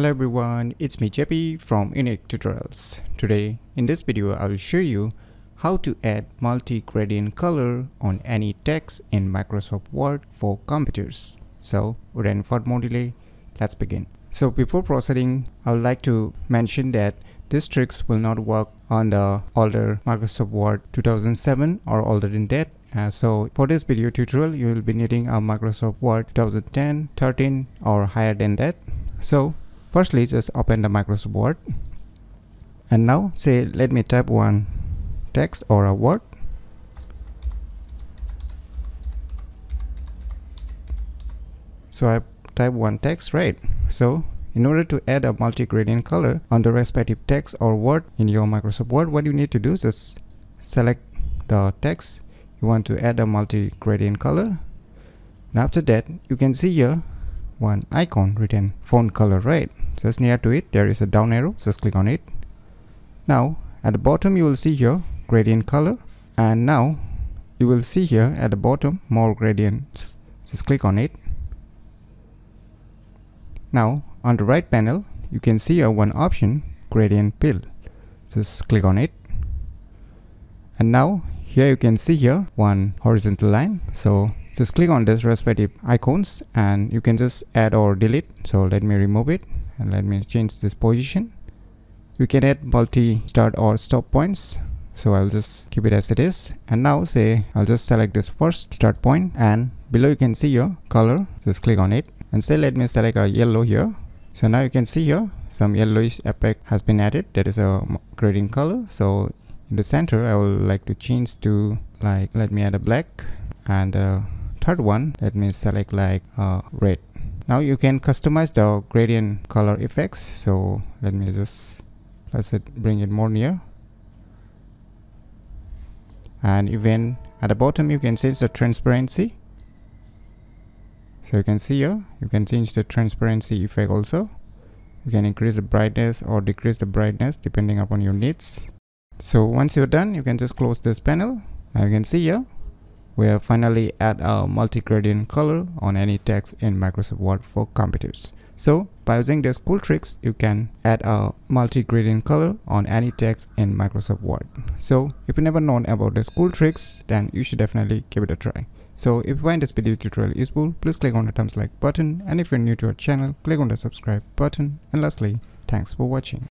Hello everyone, it's me JP from Unique Tutorials. Today, in this video, I will show you how to add multi-gradient color on any text in Microsoft Word for computers. So, without any further delay, let's begin. So before proceeding, I would like to mention that these tricks will not work on the older Microsoft Word 2007 or older than that uh, so for this video tutorial you will be needing a Microsoft Word 2010, 13 or higher than that. So firstly just open the Microsoft Word. And now say let me type one text or a word. So I type one text right? So in order to add a multi-gradient color on the respective text or word in your Microsoft Word what you need to do is just select the text. You want to add a multi-gradient color. Now after that you can see here one icon written font color right just near to it there is a down arrow. Just click on it. Now at the bottom you will see here gradient color. And now you will see here at the bottom more gradients. Just click on it. Now on the right panel you can see a one option gradient fill just click on it. And now here you can see here one horizontal line. So just click on this respective icons and you can just add or delete. So let me remove it and let me change this position. You can add multi start or stop points. So I'll just keep it as it is. And now say I'll just select this first start point and below you can see your color. Just click on it and say let me select a yellow here. So now you can see here some yellowish effect has been added. That is a gradient color. So in the center I would like to change to like let me add a black and the third one let me select like uh, red. Now you can customize the gradient color effects. So let me just let's it bring it more near. And even at the bottom you can change the transparency. So you can see here you can change the transparency effect also. You can increase the brightness or decrease the brightness depending upon your needs. So once you're done you can just close this panel. Now you can see here we have finally add a multi-gradient color on any text in Microsoft Word for computers. So by using these cool tricks you can add a multi-gradient color on any text in Microsoft Word. So if you never known about these cool tricks then you should definitely give it a try. So if you find this video tutorial useful please click on the thumbs like button. And if you're new to our channel click on the subscribe button. And lastly thanks for watching